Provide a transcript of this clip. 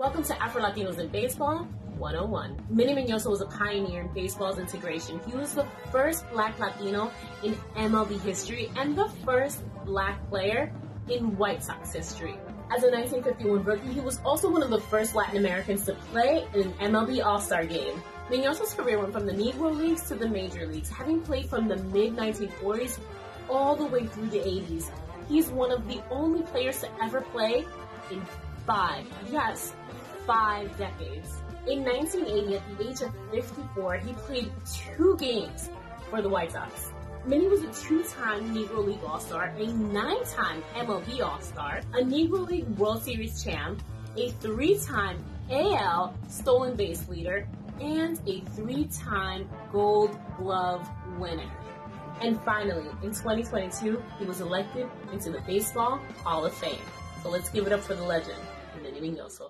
Welcome to Afro Latinos in Baseball 101. Minnie Miñoso was a pioneer in baseball's integration. He was the first black Latino in MLB history and the first black player in White Sox history. As a 1951 rookie, he was also one of the first Latin Americans to play in an MLB All-Star game. Miñoso's career went from the Negro Leagues to the Major Leagues, having played from the mid-1940s all the way through the 80s. He's one of the only players to ever play in five, yes, five decades. In 1980, at the age of 54, he played two games for the White Sox. Minnie was a two-time Negro League All-Star, a nine-time MLB All-Star, a Negro League World Series champ, a three-time AL stolen base leader, and a three-time Gold Glove winner. And finally, in 2022, he was elected into the Baseball Hall of Fame. So let's give it up for the legend, Minnie Miñoso.